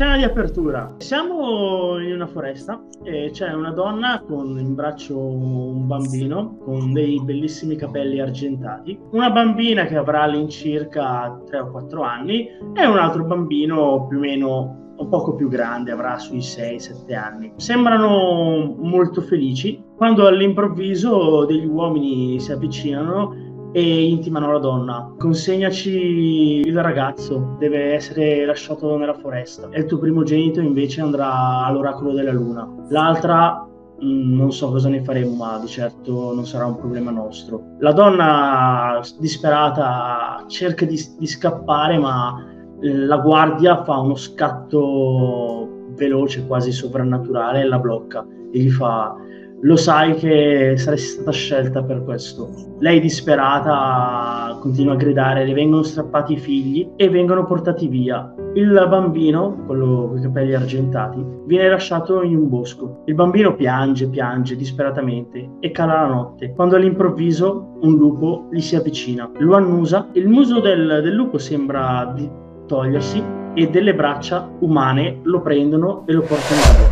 scena di apertura. Siamo in una foresta e c'è una donna con in braccio un bambino con dei bellissimi capelli argentati, una bambina che avrà all'incirca 3 o 4 anni e un altro bambino più o meno un poco più grande, avrà sui 6-7 anni. Sembrano molto felici quando all'improvviso degli uomini si avvicinano e intimano alla donna. Consegnaci il ragazzo deve essere lasciato nella foresta. E il tuo primogenito invece andrà all'oracolo della luna. L'altra mm, non so cosa ne faremo ma di certo non sarà un problema nostro. La donna disperata cerca di, di scappare ma eh, la guardia fa uno scatto veloce quasi sovrannaturale e la blocca e gli fa lo sai che saresti stata scelta per questo. Lei disperata continua a gridare, le vengono strappati i figli e vengono portati via. Il bambino, quello con i capelli argentati, viene lasciato in un bosco. Il bambino piange, piange disperatamente e cala la notte, quando all'improvviso un lupo gli si avvicina. Lo annusa, il muso del, del lupo sembra di togliersi e delle braccia umane lo prendono e lo portano via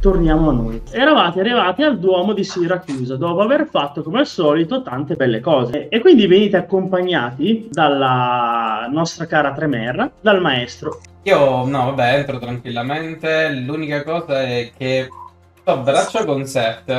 torniamo a noi. Eravate arrivati al Duomo di Siracusa dopo aver fatto come al solito tante belle cose e quindi venite accompagnati dalla nostra cara Tremer, dal maestro. Io no, vabbè, entro tranquillamente. L'unica cosa è che sto braccio con set,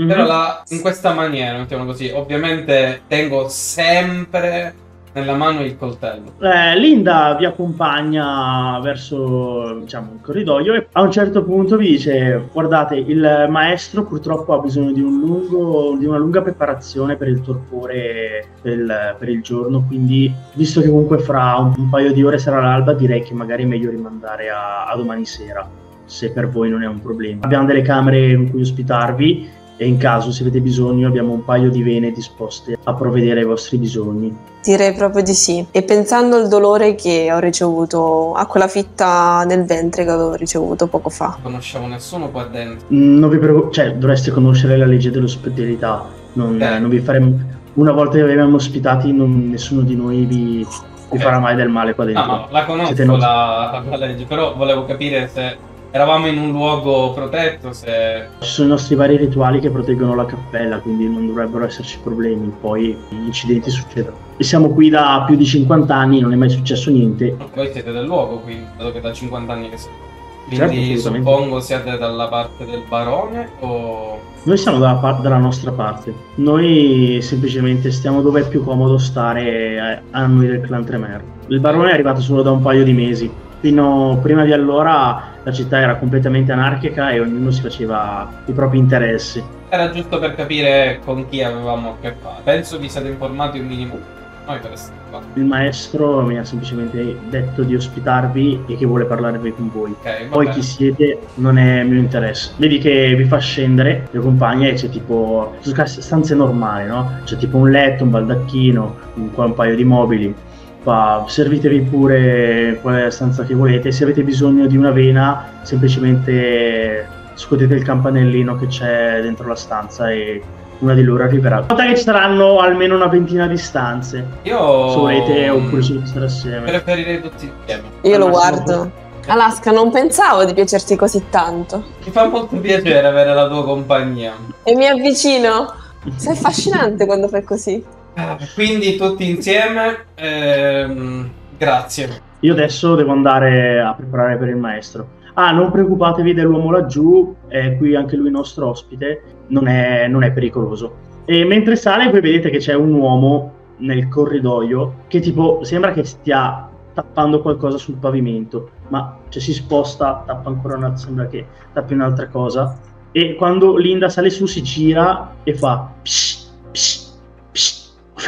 mm-hmm. però la, in questa maniera, mettiamo così. Ovviamente tengo sempre nella mano il coltello. Eh, Linda vi accompagna verso diciamo, il corridoio e a un certo punto vi dice guardate il maestro purtroppo ha bisogno di, un lungo, di una lunga preparazione per il torpore per il, per il, giorno quindi visto che comunque fra un, un, paio di ore sarà l'alba direi che magari è meglio rimandare a, a domani sera se per voi non è un problema. Abbiamo delle camere in cui ospitarvi e in caso se avete bisogno abbiamo un paio di vene disposte a provvedere ai vostri bisogni. Direi proprio di sì. E pensando al dolore che ho ricevuto, a quella fitta nel ventre che avevo ricevuto poco fa. Non conoscevo nessuno qua dentro. Mm, non vi preoccupate, cioè dovreste conoscere la legge dell'ospitalità. Non, eh. non vi faremo... Una volta che vi abbiamo ospitati non, nessuno di noi vi, vi farà mai del male qua dentro. No, no, la conosco la, la legge, però volevo capire se eravamo in un luogo protetto. Se... Ci sono i nostri vari rituali che proteggono la cappella, quindi non dovrebbero esserci problemi. Poi gli incidenti succedono. E siamo qui da più di 50 anni, non è mai successo niente. Voi siete del luogo qui, dato che da 50 anni che siete. Quindi certo, suppongo siate dalla parte del barone o... Noi siamo dalla, par- dalla, nostra parte. Noi semplicemente stiamo dove è più comodo stare a noi del clan Tremer. Il barone è arrivato solo da un paio di mesi. Fino prima di allora la città era completamente anarchica e ognuno si faceva i propri interessi. Era giusto per capire con chi avevamo a che fare. Penso vi siate informati un minimo. Noi per essere qua. Il maestro mi ha semplicemente detto di ospitarvi e che vuole parlarvi con voi. Okay, Poi chi siete non è mio interesse. Vedi che vi fa scendere, vi accompagna e c'è tipo stanze normali, no? C'è tipo un letto, un baldacchino, un, un paio di mobili fa servitevi pure quale stanza che volete, se avete bisogno di una vena semplicemente scuotete il campanellino che c'è dentro la stanza e una di loro arriverà. Nota che ci saranno almeno una ventina di stanze. Io. Se volete, oppure se volete stare assieme. Preferirei tutti insieme. Io Al lo guardo. Alaska, non pensavo di piacerti così tanto. Mi fa molto piacere avere la tua compagnia. E mi avvicino. Sei affascinante quando fai così. Ah, Quindi tutti insieme. ehm, grazie. Io adesso devo andare a preparare per il maestro. Ah, non preoccupatevi dell'uomo laggiù, è qui anche lui nostro ospite, non è, non è pericoloso. E mentre sale, voi vedete che c'è un uomo nel corridoio che tipo sembra che stia tappando qualcosa sul pavimento, ma cioè, si sposta, tappa ancora una, sembra che tappi un'altra cosa. E quando Linda sale su si gira e fa psst,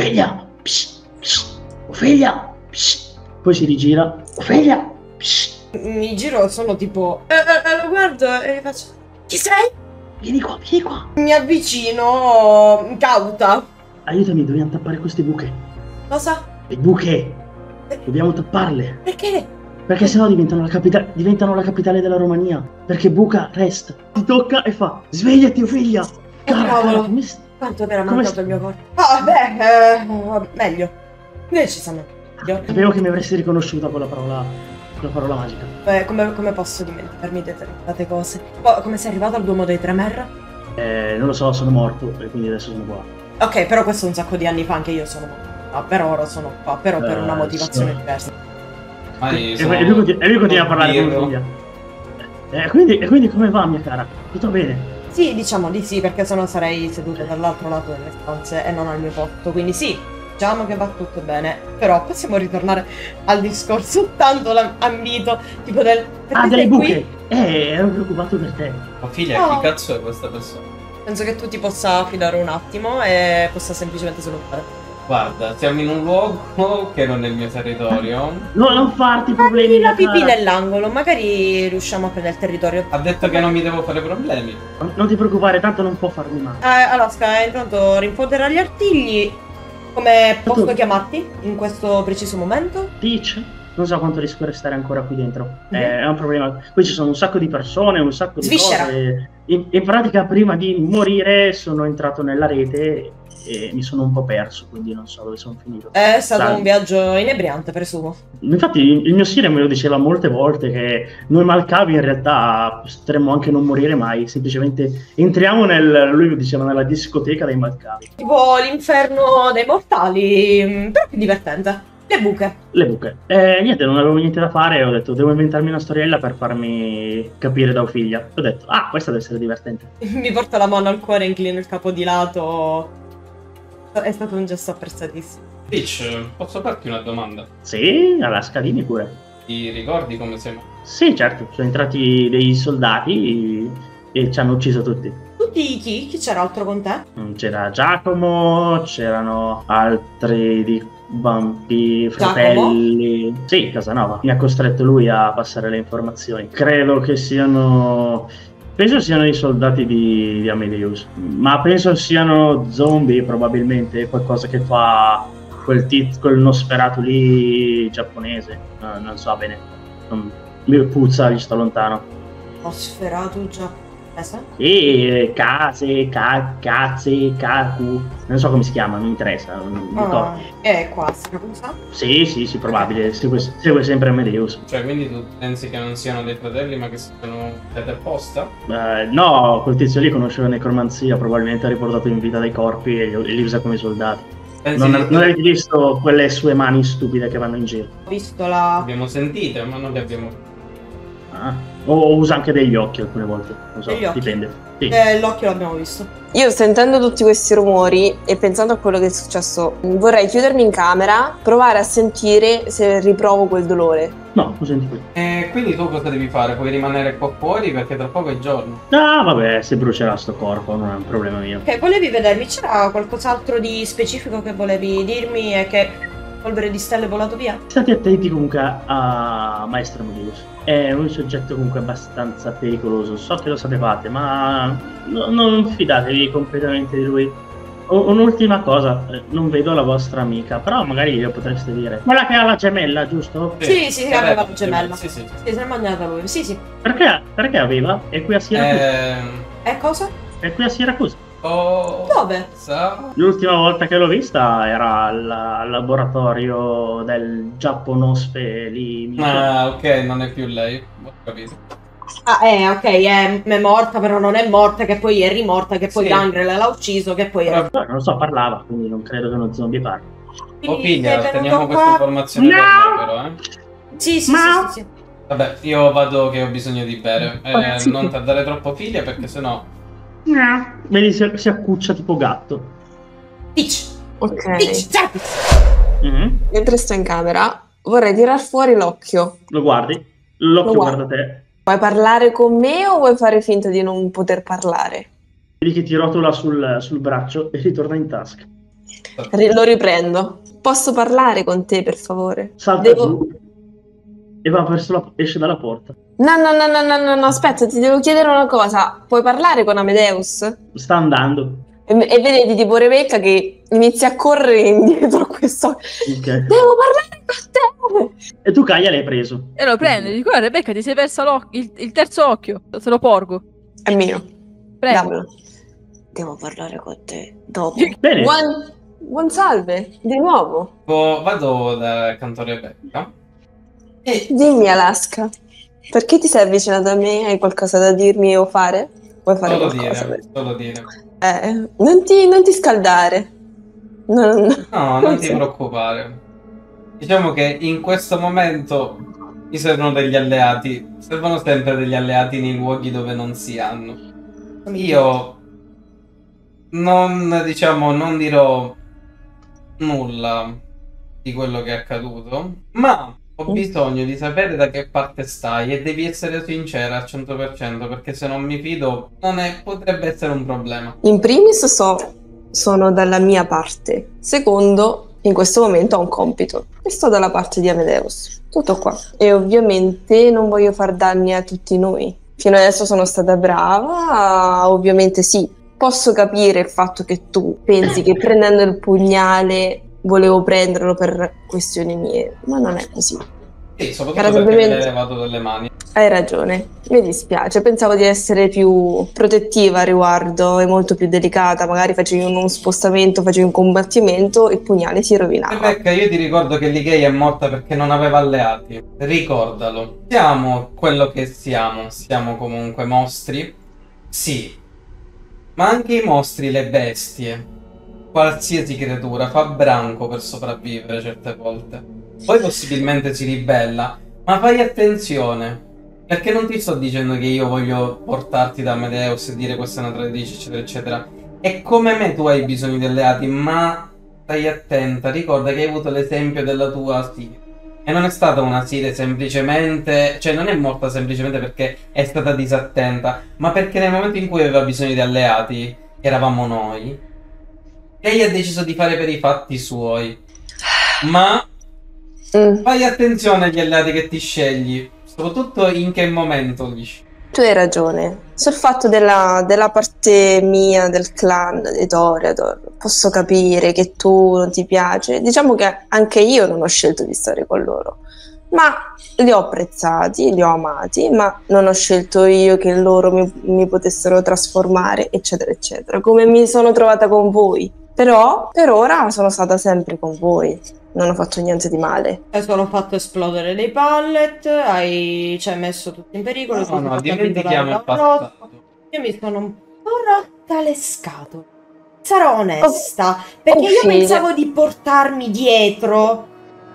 Ophelia, psst, psst, Ophelia, psst. Poi si rigira, Ophelia, psst. Mi giro, sono tipo. Eh, eh, eh, lo guardo e faccio. Chi sei? Vieni qua, vieni qua. Mi avvicino cauta. Aiutami, dobbiamo tappare queste buche. Cosa? Le buche! Dobbiamo tapparle. Perché? Perché sennò diventano la, capita- diventano la capitale della Romania. Perché buca resta. Ti tocca e fa. Svegliati, figlia! Cara, cavolo. come st- Quanto mi era Come mancato sta- il mio corpo? Ah, beh, eh, meglio. Decisamente. meglio. Sapevo che mi avresti riconosciuta con la parola. con la parola magica. Eh, come, come posso dimenticarmi determinate cose? Oh, come sei arrivato al Duomo dei Tremer? Eh, non lo so, sono morto e quindi adesso sono qua. Ok, però questo è un sacco di anni fa, anche io sono morto. Ah, per ora sono qua, però per Eh, una motivazione sì. diversa. Ormai E, sono e lui, continua, e lui continua a parlare come figlia. Eh, quindi, e quindi come va, mia cara? Tutto bene? Sì, diciamo di sì, perché sennò sarei seduto dall'altro lato delle stanze e non al mio posto. Quindi sì, diciamo che va tutto bene. Però possiamo ritornare al discorso tanto ambito, tipo del... Ah, delle buche! qui? Eh, ero preoccupato per te. Ma figlia, Oh. chi cazzo è questa persona? Penso che tu ti possa fidare un attimo e possa semplicemente salutare. Guarda, siamo in un luogo che non è il mio territorio. No, non farti problemi, la mia pipì cara. nell'angolo, magari riusciamo a prendere il territorio. Ha detto che non mi devo fare problemi. Non ti preoccupare, tanto non può farmi male. Eh, Alaska, intanto rinfodera gli artigli. Come posso chiamarti in questo preciso momento? Peach, non so quanto riesco a restare ancora qui dentro. Mhm. Eh, È un problema. Qui ci sono un sacco di persone, un sacco di Sviscera. cose. In, in pratica, prima di morire, sono entrato nella rete e mi sono un po' perso, quindi non so dove sono finito. È stato Dai. un viaggio inebriante, presumo. Infatti, il mio stile me lo diceva molte volte che noi malcavi in realtà potremmo anche non morire mai. Semplicemente entriamo nel. Lui lo diceva nella discoteca dei malcavi. Tipo l'inferno dei mortali, mm, però più divertente. Le buche. Le buche. Eh, niente, non avevo niente da fare. Ho detto, devo inventarmi una storiella per farmi capire da figlia. Ho detto, ah, questa deve essere divertente. Mi porta la mano al cuore inclino il capo di lato. È stato un gesto apprezzatissimo. Peach, posso farti una domanda? Sì, Alaska, dimmi pure. Ti ricordi come sei morto? Sì, certo, sono entrati dei soldati e ci hanno ucciso tutti. Tutti chi? Chi c'era altro con te? Mm, C'era Giacomo, c'erano altri di vampiri, fratelli. Sì, Casanova. Mi ha costretto lui a passare le informazioni. Credo che siano. Penso siano i soldati di, di Amadeus. Ma penso siano zombie, probabilmente. Qualcosa che fa quel, tiz- quel Nosferatu lì giapponese. No, non so bene. Non- mi puzza, gli sto lontano. Ho sferato già. Eh, sa? E case, ca- cazze, kaku, non so come si chiama, non mi interessa. Non mi ricordo. Ah, è qua, si pronuncia? Sì, sì, sì, probabile. Segue, segue sempre Amadeus. Cioè, quindi tu pensi che non siano dei fratelli, ma che siano date apposta? Eh, no, quel tizio lì conosce la necromanzia, probabilmente ha riportato in vita dei corpi e li, e li usa come soldati. Pensi Non, che non avete visto quelle sue mani stupide che vanno in giro? Ho visto la. abbiamo sentite, ma non le abbiamo. Ah. O, usa anche degli occhi alcune volte. Non so, dipende. Sì. Eh, l'occhio l'abbiamo visto. Io sentendo tutti questi rumori e pensando a quello che è successo, vorrei chiudermi in camera, provare a sentire se riprovo quel dolore. No, lo senti qui. E quindi tu cosa devi fare? Puoi rimanere qua fuori perché tra poco è giorno. Ah, vabbè, se brucerà sto corpo non è un problema mio. Ok, volevi vedermi? C'era qualcos'altro di specifico che volevi dirmi e che polvere di stelle è volato via? State attenti comunque a Maestro Amadeus. È un soggetto comunque abbastanza pericoloso. So che lo sapevate, ma no- non fidatevi completamente di lui. un'ultima cosa, eh, non vedo la vostra amica, però magari glielo potreste dire. Quella che ha la gemella, giusto? Sì, sì, Eh, aveva la gemella. Sì, sì. Sì, si è mangiata lui. Sì, sì. Perché, perché aveva? È qui a Siracusa. Ehm, E cosa? È qui a Siracusa. Oh, Dove? sa- L'ultima volta che l'ho vista era al, al laboratorio del Giapponospe lì. Ah, ok, non è più lei. Ho capito. Ah, eh, ok, è, è morta, però non è morta, che poi è rimorta, che poi Sì. Gangrel l'ha ucciso, che poi è... No, non lo so, parlava, quindi non credo che uno zombie parli. Oh figlia, teniamo questa qua- informazione per No! me però, eh. Sì, sì, Ma- sì, sì, sì. Vabbè, io vado che ho bisogno di bere. Eh, Ok, sì. non tardare troppo figlia perché sennò... No. Vedi, si, si accuccia tipo gatto. Peach, Ok. Peach. Mhm. Mentre sto in camera, vorrei tirar fuori l'occhio. Lo guardi? L'occhio Lo guarda te. Vuoi parlare con me o vuoi fare finta di non poter parlare? Vedi che ti rotola sul, sul braccio e ritorna in tasca. Lo riprendo. Posso parlare con te, per favore? Salta Devo- giù e va verso la, esce dalla porta. No, no, no, no, no, no, no, aspetta, ti devo chiedere una cosa. Puoi parlare con Amadeus? Sta andando. E, e vedi tipo Rebecca che inizia a correre indietro a questo. Ok. Devo parlare con te! E tu Kaia l'hai preso. E lo prende, dico, guarda Rebecca, ti sei persa l'oc- il, il terzo occhio, te lo porgo. È mio. Prego. Dammelo. Devo parlare con te dopo. Bene. Buon, buon salve, di nuovo. Vo- Vado da cantore Rebecca. E Dimmi Alaska, perché ti sei avvicinato a me? Hai qualcosa da dirmi o fare? Vuoi fare solo qualcosa? dire, solo dire. Eh, non ti, non ti scaldare. Non- No, non ti preoccupare. Diciamo che in questo momento mi servono degli alleati. Servono sempre degli alleati nei luoghi dove non si hanno. Io non, diciamo, non dirò nulla di quello che è accaduto, ma ho bisogno di sapere da che parte stai e devi essere sincera al 100% perché se non mi fido non è- potrebbe essere un problema. In primis so, sono dalla mia parte. Secondo, in questo momento ho un compito e sto dalla parte di Amadeus. Tutto qua. E ovviamente non voglio far danni a tutti noi. Fino adesso sono stata brava, ovviamente sì. Posso capire il fatto che tu pensi che prendendo il pugnale volevo prenderlo per questioni mie, ma non è così. Sì, soprattutto Era perché mi hai semplicemente- levato dalle mani. Hai ragione, mi dispiace, pensavo di essere più protettiva a riguardo e molto più delicata, magari facevi uno spostamento, facevi un combattimento, il pugnale si rovinava. Rebecca, io ti ricordo che Ligei è morta perché non aveva alleati. Ricordalo. Siamo quello che siamo. Siamo comunque mostri. Sì. Ma anche i mostri, le bestie. Qualsiasi creatura fa branco per sopravvivere certe volte. Poi possibilmente si ribella. Ma fai attenzione. Perché non ti sto dicendo che io voglio portarti da Medeus e dire questa è una tradizione, eccetera, eccetera. E come me tu hai bisogno di alleati, ma stai attenta, ricorda che hai avuto l'esempio della tua Sire. E non è stata una Sire semplicemente, cioè non è morta semplicemente perché è stata disattenta, ma perché nel momento in cui aveva bisogno di alleati, eravamo noi, lei ha deciso di fare per i fatti suoi. Ma Mm, fai attenzione agli alleati che ti scegli, soprattutto in che momento li scegli. tu hai ragione, sul fatto della, della parte mia, del clan, dei Toreador, posso capire che tu non ti piace, diciamo che anche io non ho scelto di stare con loro, ma li ho apprezzati, li ho amati, ma non ho scelto io che loro mi, mi potessero trasformare, eccetera, eccetera, come mi sono trovata con voi. Però per ora sono stata sempre con voi, non ho fatto niente di male. Hai solo fatto esplodere dei pallet, hai... ci hai messo tutto in pericolo. No, no, dimentichiamo il passato. Io mi sono un po' rotta le scatole. Sarò onesta, perché oh, io figlia. pensavo di portarmi dietro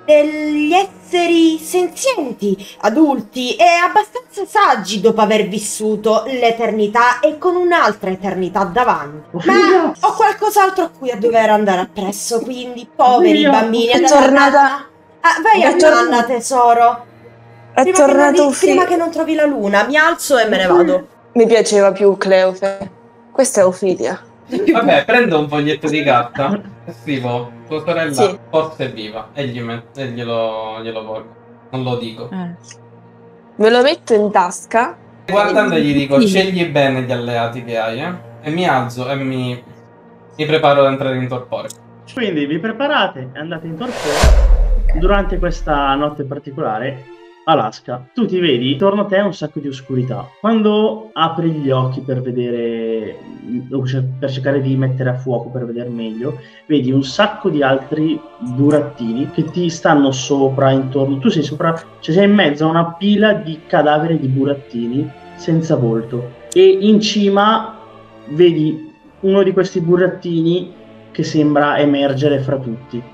degli esseri senzienti, adulti e abbastanza saggi dopo aver vissuto l'eternità e con un'altra eternità davanti. Oh, Ma ho qualcos'altro a cui a dover andare appresso, quindi poveri Figlio, bambini. è tornata-. Ah, vai a tor- nanna tesoro. È Prima, che non, tornato ri- prima che non trovi la luna, mi alzo e me ne vado. Mi piaceva più Cleofe. Questa è Ofilia. Vabbè, prendo un foglietto di carta e scrivo tua sorella Sì. forse è viva e, gli met- e glielo, glielo porgo. Non lo dico. Eh. Me lo metto in tasca. Guardando gli dico Sì. scegli bene gli alleati che hai, eh? E mi alzo e mi Mi preparo ad entrare in torpore. Quindi vi preparate e andate in torpore. Durante questa notte particolare, Alaska, tu ti vedi intorno a te un sacco di oscurità. Quando apri gli occhi per vedere, per cercare di mettere a fuoco per vedere meglio, vedi un sacco di altri burattini che ti stanno sopra, intorno. Tu sei sopra, cioè sei in mezzo a una pila di cadaveri di burattini senza volto. E in cima vedi uno di questi burattini che sembra emergere fra tutti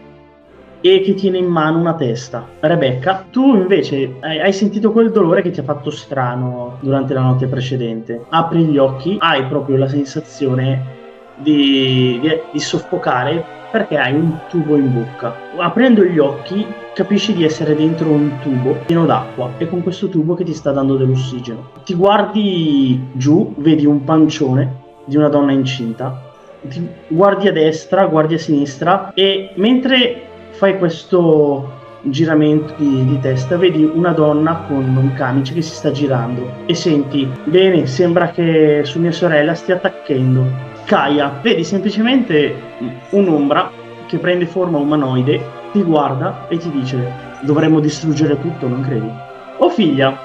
e che tiene in mano una testa. Rebecca, tu invece hai sentito quel dolore che ti ha fatto strano durante la notte precedente. Apri gli occhi, hai proprio la sensazione di, di, di soffocare perché hai un tubo in bocca. Aprendo gli occhi capisci di essere dentro un tubo pieno d'acqua e con questo tubo che ti sta dando dell'ossigeno. Ti guardi giù, vedi un pancione di una donna incinta. Ti guardi a destra, guardi a sinistra e mentre fai questo giramento di, di, testa, vedi una donna con un camice che si sta girando e senti, bene, sembra che su mia sorella stia attaccando. Kaya, vedi semplicemente un'ombra che prende forma umanoide, ti guarda e ti dice, dovremmo distruggere tutto, non credi? Oh figlia,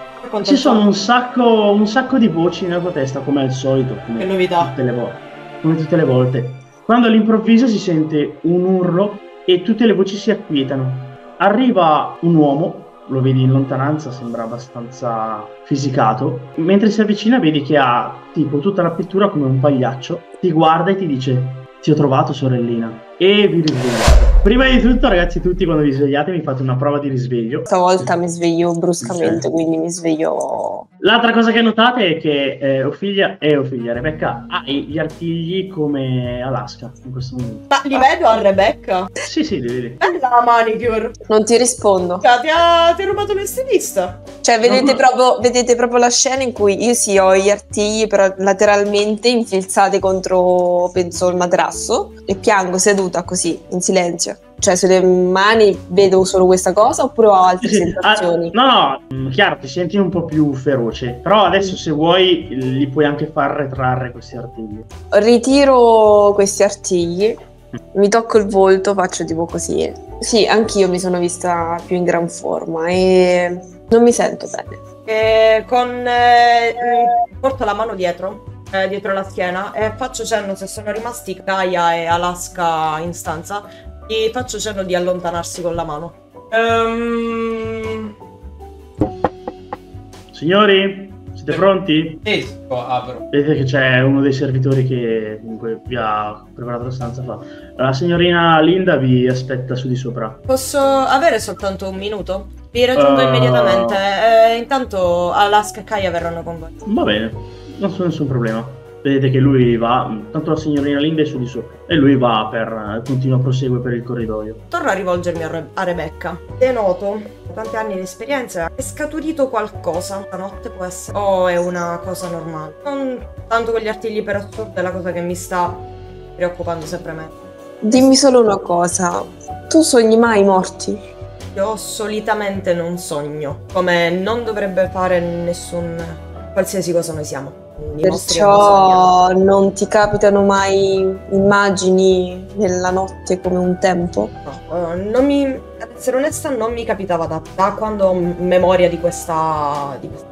ci sono un sacco, un sacco di voci nella tua testa, come al solito, come. Tutte volte, come tutte le volte. Quando all'improvviso si sente un urlo e tutte le voci si acquietano. Arriva un uomo, lo vedi in lontananza, sembra abbastanza fisicato, mentre si avvicina vedi che ha tipo tutta la pittura come un pagliaccio, ti guarda e ti dice ti ho trovato sorellina e vi risvegliate. Prima di tutto, ragazzi, tutti quando vi svegliate mi fate una prova di risveglio. Stavolta mi sveglio bruscamente, quindi mi sveglio. L'altra cosa che notate è che eh, Ophelia e Ophelia, Rebecca ha gli artigli come Alaska in questo momento. Ma li vedo a Rebecca? Sì, sì, li vedi. Bella la manicure. Non ti rispondo. Ti ha, ti ha rubato lo stilista. Cioè, vedete, No. proprio, vedete proprio la scena in cui io sì ho gli artigli, però lateralmente infilzati contro, penso, il materasso e piango seduta così, in silenzio. Cioè, sulle mani vedo solo questa cosa oppure ho altre Sì. Ah, sensazioni? no, no, mm, chiaro, ti senti un po' più feroce, però adesso se vuoi li puoi anche far retrarre questi artigli. Ritiro questi artigli, mi tocco il volto, faccio tipo così. Sì, anch'io mi sono vista più in gran forma e non mi sento bene. E con. eh, porto la mano dietro, eh, dietro la schiena, e faccio cenno se sono rimasti Gaia e Alaska in stanza. Gli faccio cenno di allontanarsi con la mano. Ehm... Signori, siete pronti? Esco, apro. Vedete che c'è uno dei servitori che comunque vi ha preparato la stanza fa. La signorina Linda vi aspetta su di sopra. Posso avere soltanto un minuto? Vi raggiungo Uh. immediatamente. Eh, intanto Alaska e Gaia verranno con voi. Va bene, non c'è nessun problema. Vedete che lui va, tanto la signorina Linda è su di sopra e lui va per, continua prosegue per il corridoio. Torno a rivolgermi a, Re- a Rebecca. Denoto, tanti anni di esperienza, è scaturito qualcosa. Stanotte può essere. O è una cosa normale. Non tanto con gli artigli per assurdo, è la cosa che mi sta preoccupando sempre me. Dimmi solo una cosa, tu sogni mai morti? Io solitamente non sogno, come non dovrebbe fare nessun. qualsiasi cosa noi siamo. Perciò non ti capitano mai immagini nella notte come un tempo? No, eh, non mi, ad essere onesta, non mi capitava da, da quando ho memoria di questa. Di questa.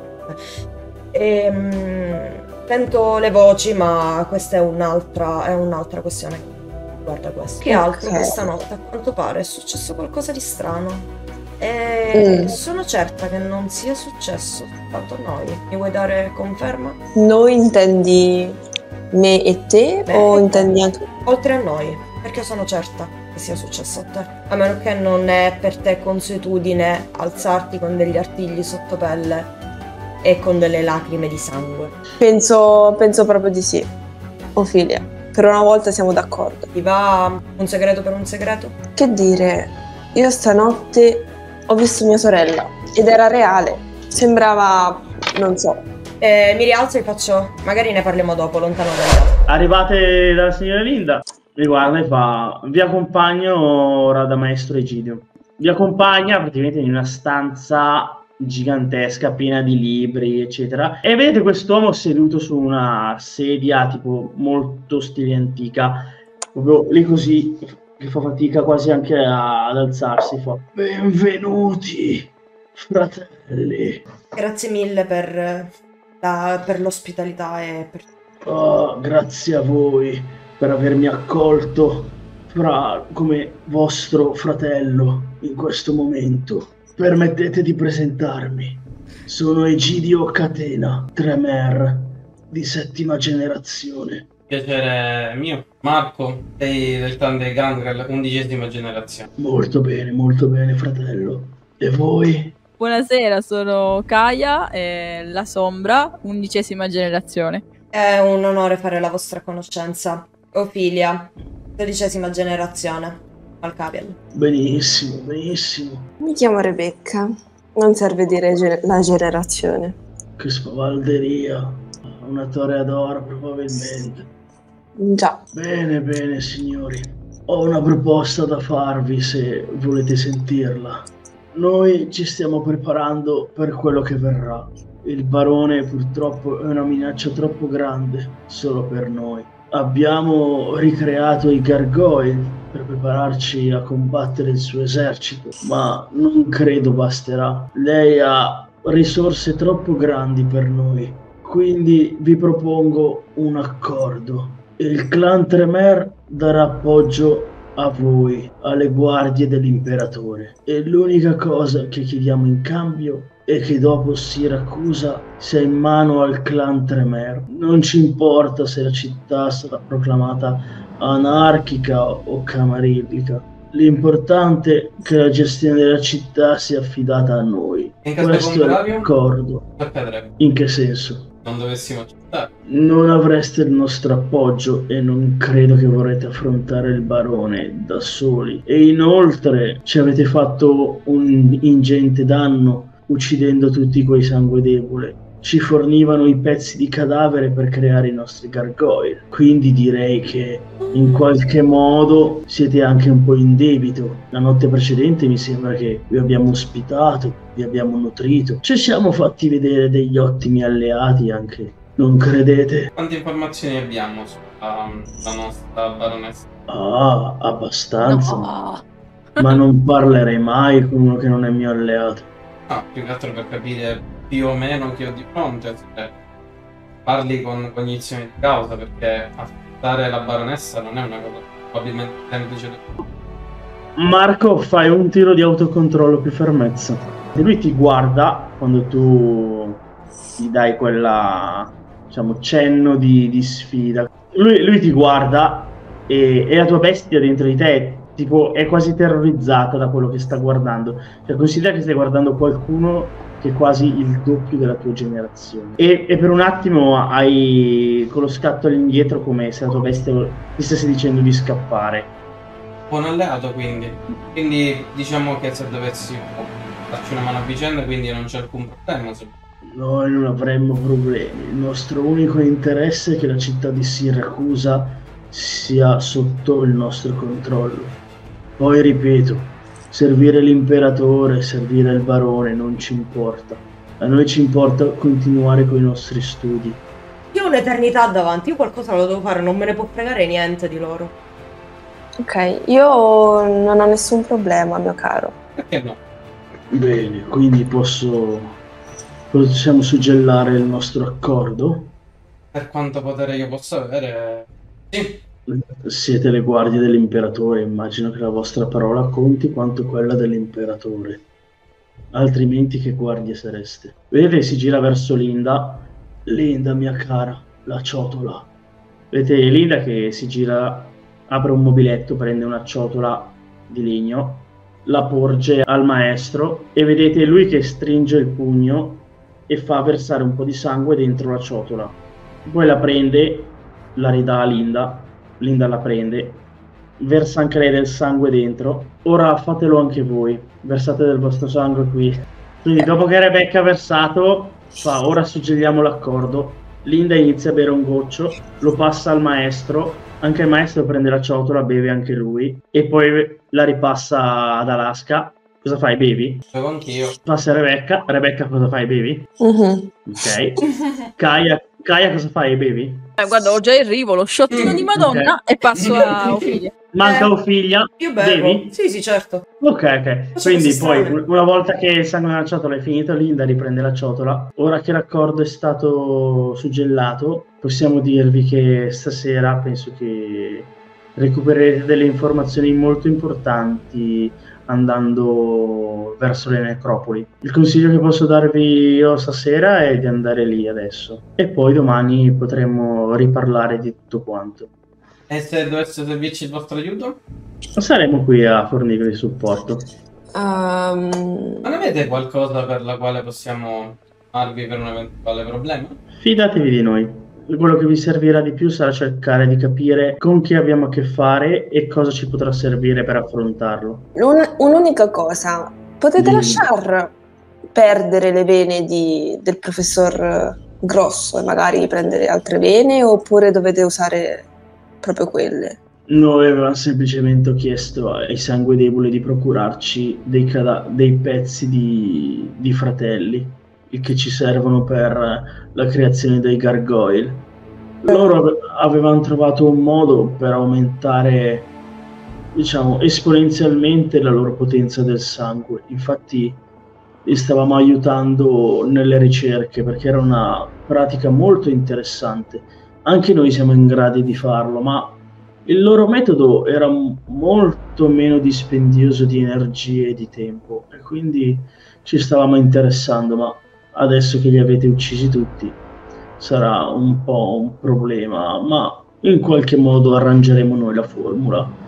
Ehm, sento le voci, ma questa è un'altra, è un'altra questione. Guarda questo. Che altro Ok. questa notte, a quanto pare, è successo qualcosa di strano. E Mm. sono certa che non sia successo soltanto a noi. Mi vuoi dare conferma? Noi intendi me e te Beh, o intendi anche... Oltre a noi, perché sono certa che sia successo a te. A meno che non è per te consuetudine alzarti con degli artigli sotto pelle e con delle lacrime di sangue. Penso, penso proprio di sì. Ophelia, per una volta siamo d'accordo. Ti va un segreto per un segreto? Che dire, io stanotte ho visto mia sorella ed era reale. Sembrava, non so, E mi rialzo e faccio, magari ne parliamo dopo, lontano dagli altri. Arrivate dalla signora Linda, vi guarda e fa: Vi accompagno ora da maestro Egidio. Vi accompagna praticamente in una stanza gigantesca piena di libri, eccetera. E vedete quest'uomo seduto su una sedia tipo molto stile antica. proprio lì così che fa fatica quasi anche a- ad alzarsi, fa benvenuti fratelli. Grazie mille per, la- per l'ospitalità e per... Oh, grazie a voi per avermi accolto fra- come vostro fratello in questo momento. Permettete di presentarmi. Sono Egidio Catena, Tremer, di settima generazione. Piacere mio. Marco, sei del clan dei Gangrel, undicesima generazione. Molto bene, molto bene, fratello. E voi? Buonasera, sono Kaya, eh, la Sombra, undicesima generazione. È un onore fare la vostra conoscenza. Ophelia, dodicesima generazione, Alcaviel. Benissimo, benissimo. Mi chiamo Rebecca. Non serve dire ge- la generazione. Che spavalderia. Una toreadora probabilmente. Già. Bene, bene, signori. Ho una proposta da farvi se volete sentirla. Noi ci stiamo preparando per quello che verrà. Il barone purtroppo è una minaccia troppo grande solo per noi. Abbiamo ricreato i gargoyle per prepararci a combattere il suo esercito, ma non credo basterà. Lei ha risorse troppo grandi per noi, quindi vi propongo un accordo. Il clan Tremer darà appoggio a voi, alle guardie dell'imperatore. E l'unica cosa che chiediamo in cambio è che dopo Siracusa sia in mano al clan Tremer. Non ci importa se la città sarà proclamata anarchica o camarillica. L'importante è che la gestione della città sia affidata a noi. Questo è l'accordo. In che senso? Non dovessimo accettare. Non avreste il nostro appoggio e non credo che vorrete affrontare il barone da soli. E inoltre ci avete fatto un ingente danno uccidendo tutti quei sangue debole. Ci fornivano i pezzi di cadavere per creare i nostri gargoyle. Quindi direi che in qualche modo siete anche un po' in debito. La notte precedente mi sembra che vi abbiamo ospitato, vi abbiamo nutrito. Ci siamo fatti vedere degli ottimi alleati anche. Non credete? Quante informazioni abbiamo sulla la nostra baronessa? Ah, abbastanza. No. Ma non parlerei mai con uno che non è mio alleato. No, più che altro per capire più o meno chi ho di fronte. se parli con cognizione di causa, perché affrontare la baronessa non è una cosa probabilmente semplice. Marco, fai un tiro di autocontrollo più fermezza. E lui ti guarda quando tu gli dai quella, diciamo, cenno di, di sfida. Lui, lui ti guarda e, e la tua bestia dentro di te tipo, è quasi terrorizzata da quello che sta guardando. Cioè, considera che stai guardando qualcuno che è quasi il doppio della tua generazione. E, e per un attimo hai con lo scatto all'indietro come se la tua bestia ti stesse dicendo di scappare. Buon alleato quindi. Quindi diciamo che se dovessimo darci una mano a vicenda, quindi non c'è alcun problema. Noi non avremmo problemi. Il nostro unico interesse è che la città di Siracusa sia sotto il nostro controllo. Poi ripeto, servire l'imperatore, servire il barone non ci importa. A noi ci importa continuare con i nostri studi. Io ho un'eternità davanti, io qualcosa lo devo fare, non me ne può fregare niente di loro. Ok, io non ho nessun problema, mio caro. Perché no? Bene, quindi posso possiamo suggellare il nostro accordo? Per quanto potere io possa avere. Sì, Siete le guardie dell'imperatore, immagino che la vostra parola conti quanto quella dell'imperatore. Altrimenti che guardie sareste? Vedete, si gira verso Linda. Linda, mia cara, la ciotola. Vedete Linda che si gira, apre un mobiletto, prende una ciotola di legno, la porge al maestro e vedete lui che stringe il pugno e fa versare un po' di sangue dentro la ciotola. Poi la prende, la ridà a Linda Linda la prende, versa anche lei del sangue dentro. Ora fatelo anche voi, versate del vostro sangue qui. Quindi dopo che Rebecca ha versato, fa ora suggelliamo l'accordo. Linda inizia a bere un goccio, lo passa al maestro, anche il maestro prende la ciotola, beve anche lui e poi la ripassa ad Alaska. Cosa fai, bevi? bevo anch'io. Passa a Rebecca, Rebecca cosa fai, bevi? Mhm. Ok. Kaya, Gaia, cosa fai? Bevi? Eh, guarda, ho già il rivo, lo sciottino Mm, di Madonna ok. e passo a Ophelia. Manca Eh, Ophelia. Io bevo. Bevi? Sì, sì, certo. Ok, ok. Faccio Quindi poi, una volta che il sangue nella ciotola è finito, Linda riprende la ciotola. Ora che l'accordo è stato suggellato, possiamo dirvi che stasera penso che recupererete delle informazioni molto importanti andando verso le necropoli. Il consiglio che posso darvi io stasera è di andare lì adesso e poi domani potremo riparlare di tutto quanto. E se dovesse servirci il vostro aiuto? Saremo qui a fornirvi supporto. Ehm, Non avete qualcosa per la quale possiamo farvi per un eventuale problema? Fidatevi di noi. Quello che vi servirà di più sarà cercare di capire con chi abbiamo a che fare e cosa ci potrà servire per affrontarlo. un- un'unica cosa, potete Dimmi. lasciar perdere le vene di- del professor Grosso e magari prendere altre vene oppure dovete usare proprio quelle? Noi avevamo semplicemente chiesto ai sangue debole di procurarci dei, cada- dei pezzi di, di fratelli che ci servono per la creazione dei gargoyle. Loro ave- avevano trovato un modo per aumentare, diciamo, esponenzialmente la loro potenza del sangue. Infatti li stavamo aiutando nelle ricerche perché era una pratica molto interessante. Anche noi siamo in grado di farlo, ma il loro metodo era molto meno dispendioso di energie e di tempo e quindi ci stavamo interessando, ma adesso che li avete uccisi tutti sarà un po' un problema, ma in qualche modo arrangeremo noi la formula.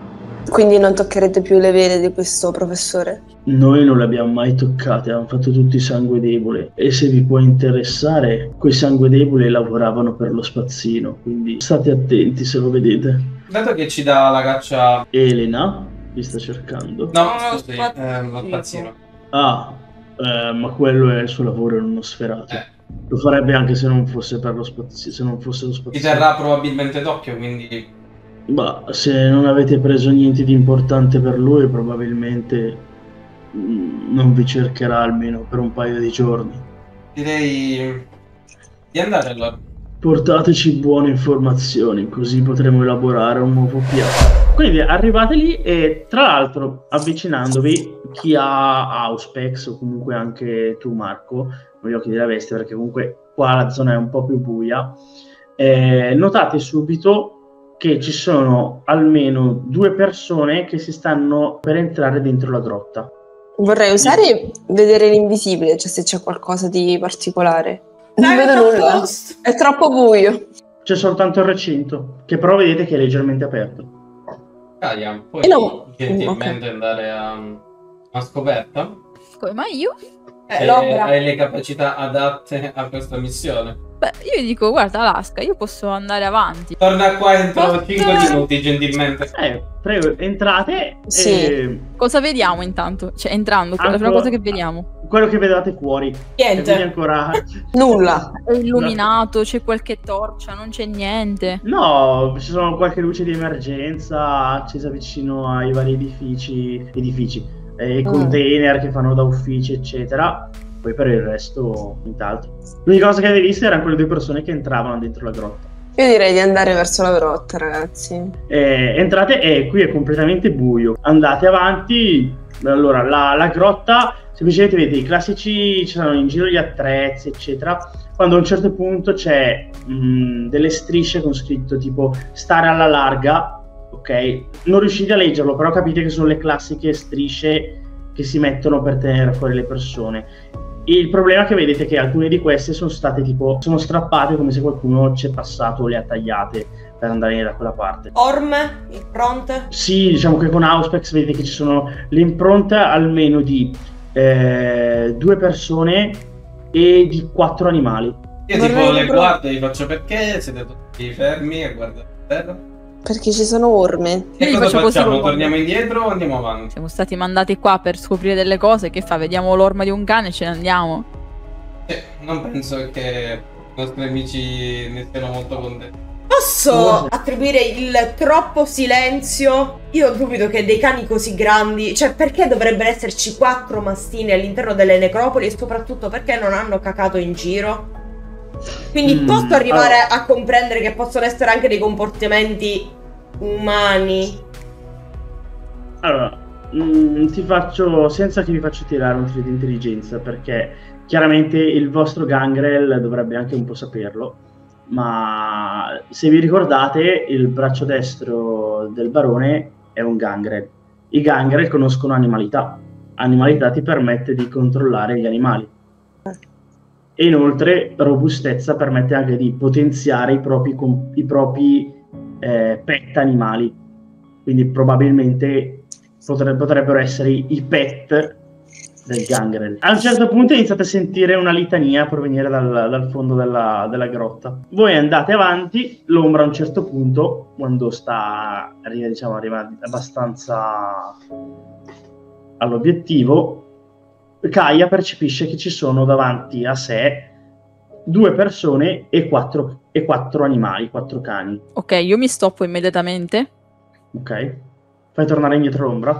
Quindi non toccherete più le vene di questo professore? Noi non le abbiamo mai toccate, hanno fatto tutti sangue debole e se vi può interessare, quei sangue debole lavoravano per lo spazzino, quindi state attenti se lo vedete. Dato che ci dà la caccia... Elena vi sta cercando. No, No, scusi, spazzino. eh, lo spazzino. Ah, eh, ma quello è il suo lavoro in uno sferato. Eh. Lo farebbe anche se non fosse per lo spazio, se non fosse lo Ti spazio. terrà probabilmente d'occhio, quindi... Ma se non avete preso niente di importante per lui, probabilmente mm, non vi cercherà almeno per un paio di giorni. Direi di andare allora. Portateci buone informazioni, così potremo elaborare un nuovo piano. Quindi arrivate lì e tra l'altro avvicinandovi chi ha Auspex o comunque anche tu Marco, con gli occhi della veste perché comunque qua la zona è un po' più buia, eh, notate subito che ci sono almeno due persone che si stanno per entrare dentro la grotta. Vorrei usare vedere l'invisibile, cioè se c'è qualcosa di particolare. Non Dai, vedo nulla. È troppo buio. C'è soltanto il recinto, che però vedete che è leggermente aperto. Gaia, puoi Eh no. gentilmente andare a, a scoperta? Come mai io? Eh, E l'opera. hai le capacità adatte a questa missione. Beh, io gli dico, guarda Alaska, io posso andare avanti. Torna qua entro Posso- 5 minuti, gentilmente. Eh, prego, entrate Sì. e Cosa vediamo intanto? Cioè, entrando, la prima Ancora- cosa che vediamo. quello che vedete fuori. E vedi Niente. ancora... Nulla. È illuminato, c'è qualche torcia, non c'è niente. No, ci sono qualche luce di emergenza accesa vicino ai vari edifici, edifici, eh, Mm. container che fanno da uffici, eccetera. Poi per il resto, nient'altro. L'unica cosa che avevi visto erano quelle due persone che entravano dentro la grotta. Io direi di andare verso la grotta, ragazzi. Eh, entrate e qui è completamente buio. Andate avanti. Allora, la, la grotta, semplicemente vedete i classici, ci sono in giro gli attrezzi, eccetera. Quando a un certo punto c'è mh, delle strisce con scritto tipo stare alla larga, ok? Non riuscite a leggerlo, però capite che sono le classiche strisce che si mettono per tenere fuori le persone. Il problema è che vedete che alcune di queste sono state tipo, sono strappate come se qualcuno ci è passato o le ha tagliate per andare da quella parte. Orme, impronte. Sì, diciamo che con Auspex vedete che ci sono l'impronta almeno di eh, due persone e di quattro animali. Io tipo le guardo e gli faccio perché siete tutti fermi a guardare a terra? Perché ci sono orme. E Io faccio così Torniamo indietro o andiamo avanti? Siamo stati mandati qua per scoprire delle cose. Che fa? Vediamo l'orma di un cane e ce ne andiamo. Eh, non penso che i nostri amici ne siano molto contenti. Posso Cosa? attribuire il troppo silenzio? Io dubito che dei cani così grandi, cioè perché dovrebbero esserci quattro mastini all'interno delle necropoli e soprattutto perché non hanno cacato in giro? Quindi Mm, posso arrivare allora. a comprendere che possono essere anche dei comportamenti umani. Allora, mm, ti faccio, senza che vi faccio tirare un tiro di intelligenza, perché chiaramente il vostro gangrel dovrebbe anche un po' saperlo, ma se vi ricordate, il braccio destro del barone è un gangrel. I gangrel conoscono animalità. Animalità ti permette di controllare gli animali. E inoltre robustezza permette anche di potenziare i propri, i propri eh, pet animali. Quindi probabilmente potre- potrebbero essere i pet del gangrel. A un certo punto iniziate a sentire una litania provenire dal, dal fondo della, della grotta. Voi andate avanti, l'ombra a un certo punto, quando sta diciamo, arriva abbastanza all'obiettivo, Kaya percepisce che ci sono davanti a sé due persone e quattro, e quattro animali, quattro cani. Ok, io mi stoppo immediatamente. Ok? Fai tornare indietro l'ombra?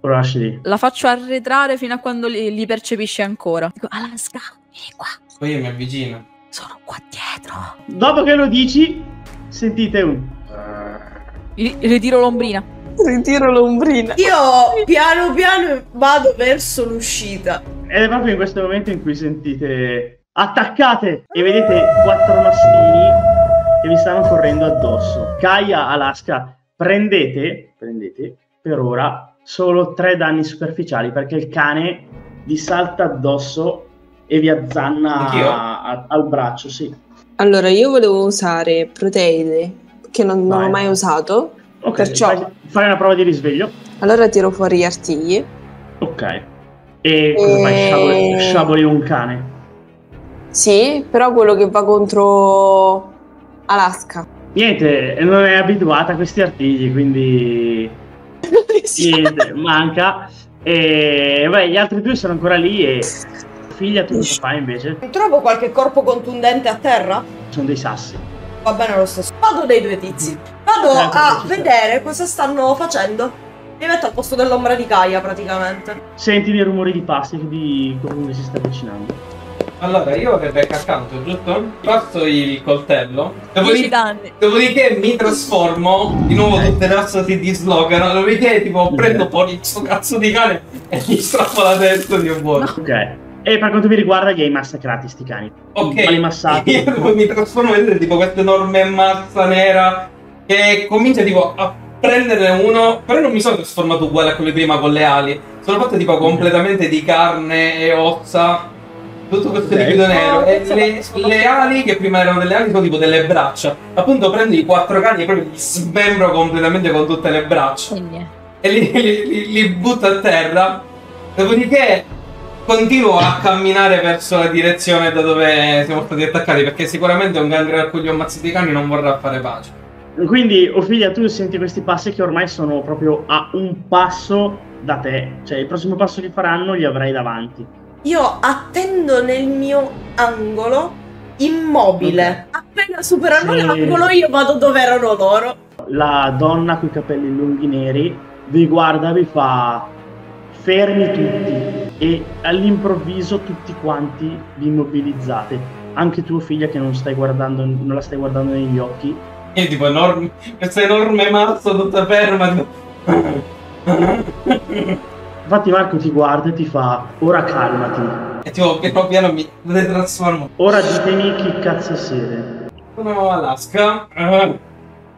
O lo lasci lì? La faccio arretrare fino a quando li, li percepisce ancora. Dico, Alaska, vieni qua. Poi io mi avvicino. Sono qua dietro. Dopo che lo dici, sentite un... Ri- ritiro l'ombrina. Ritiro l'ombrina. Io piano piano vado verso l'uscita. Ed è proprio in questo momento in cui sentite... Attaccate! E vedete quattro mastini che vi stanno correndo addosso. Kaya, Alaska, prendete, prendete per ora solo tre danni superficiali perché il cane vi salta addosso e vi azzanna Anch'io? a- al braccio, sì. Allora, io volevo usare proteide che non, non ho mai usato. Ok, Perciò- fai, fai una prova di risveglio. Allora tiro fuori gli artigli. Ok. E cosa fai? E- Sciaboli, sciaboli un cane. Sì, però quello che va contro Alaska. Niente, non è abituata a questi artigli, quindi niente, manca. E beh, gli altri due sono ancora lì e figlia tu cosa fai invece? Trovo qualche corpo contundente a terra? Sono dei sassi. Va bene lo stesso. Vado dei due tizi. Vado Certo, a sta. vedere cosa stanno facendo. Mi metto al posto dell'ombra di Gaia praticamente. Senti dei rumori di passi di qualcuno che si sta avvicinando. Allora, io ho Rebecca accanto, giusto? Passo il coltello. 10 Dopodiché, danni. dopodiché mi trasformo. Di nuovo tutte le ossa si dislocano. Dopodiché, tipo, prendo poi suo cazzo di cane e gli strappo la testa di un buono. Ok. E per quanto mi riguarda li hai massacrati sti cani. Ok. Ma li massacri. Io poi mi trasformo in tipo questa enorme mazza nera che comincia tipo a prenderne uno. Però non mi sono trasformato uguale a quello prima con le ali. Sono fatto tipo completamente di carne e ossa. Tutto questo Ok. liquido nero. Oh, E penso le, le ali, che prima erano delle ali, sono tipo delle braccia. Appunto prendo i quattro cani e proprio li smembro completamente con tutte le braccia E niente. e li, li- li- li butto a terra. Dopodiché continuo a camminare verso la direzione da dove siamo stati attaccati. Perché sicuramente un gangrel a cui gli ho ammazzati i cani non vorrà fare pace. Quindi, o figlia, tu senti questi passi che ormai sono proprio a un passo da te. Cioè, il prossimo passo che faranno li avrai davanti. Io attendo nel mio angolo immobile. Appena superano Sì. l'angolo io vado dove erano loro. La donna con i capelli lunghi neri vi guarda, vi fa fermi tutti e all'improvviso tutti quanti vi immobilizzate. Anche tua figlia che non, stai guardando, non la stai guardando negli occhi. E tipo enorme, questa enorme mazza tutta ferma. Infatti Marco ti guarda e ti fa ora calmati. E tipo piano piano mi trasformo. Ora ditemi chi cazzo siete. Sono Alaska.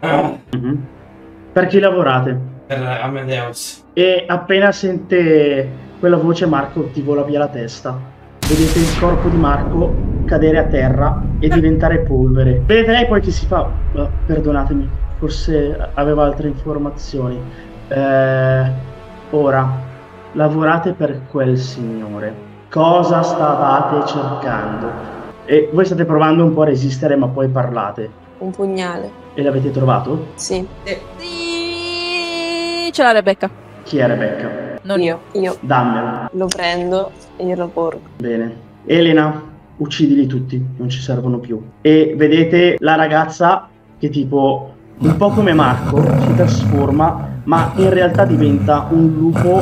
Mhm. Per chi lavorate? Per Amadeus. E appena sente quella voce Marco ti vola via la testa. Vedete il corpo di Marco cadere a terra e diventare polvere. Vedete lei poi che si fa... "Oh, perdonatemi, forse aveva altre informazioni. Eh, ora, lavorate per quel signore. Cosa stavate cercando? E voi state provando un po' a resistere ma poi parlate. Un pugnale. E l'avete trovato? Sì, Sì, ce l'ha Rebecca. Chi è Rebecca? Non io. io. Io Dammelo. lo prendo e glielo porgo. Bene. Elena, uccidili tutti, non ci servono più. E vedete la ragazza che tipo, un po' come Marco, si trasforma, ma in realtà diventa un lupo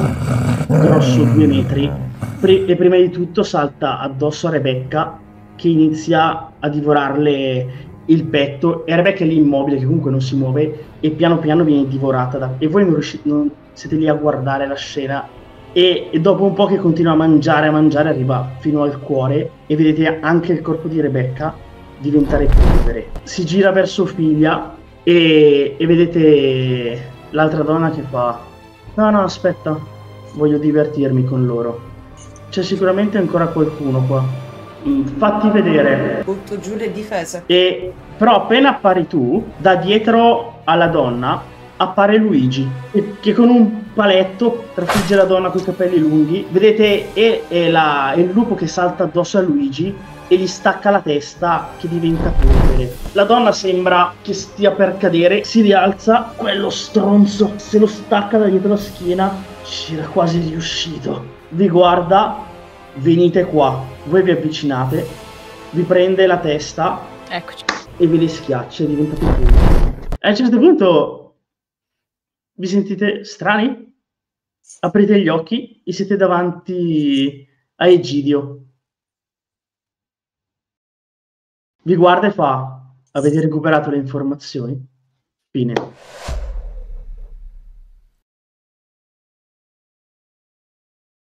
grosso due metri. Pri- e prima di tutto salta addosso a Rebecca che inizia a divorarle il petto. E Rebecca è lì immobile che comunque non si muove e piano piano viene divorata da... e voi non, riuscite, non siete lì a guardare la scena. E, e, dopo un po' che continua a mangiare a mangiare arriva fino al cuore e vedete anche il corpo di Rebecca diventare polvere. Si gira verso figlia e, e vedete l'altra donna che fa no no aspetta voglio divertirmi con loro c'è sicuramente ancora qualcuno qua Mm, fatti vedere. Butto giù le difese. E, però appena appari tu, da dietro alla donna appare Luigi, che con un paletto trafigge la donna con i capelli lunghi. Vedete è, è, la, è il lupo che salta addosso a Luigi e gli stacca la testa che diventa polvere. La donna sembra che stia per cadere, si rialza, quello stronzo se lo stacca da dietro la schiena, c'era quasi riuscito. Vi guarda venite qua, voi vi avvicinate, vi prende la testa Eccoci. e ve li schiaccia e diventa più piccolo. A un certo punto vi sentite strani? Aprite gli occhi e siete davanti a Egidio. Vi guarda e fa: Avete recuperato le informazioni? Fine.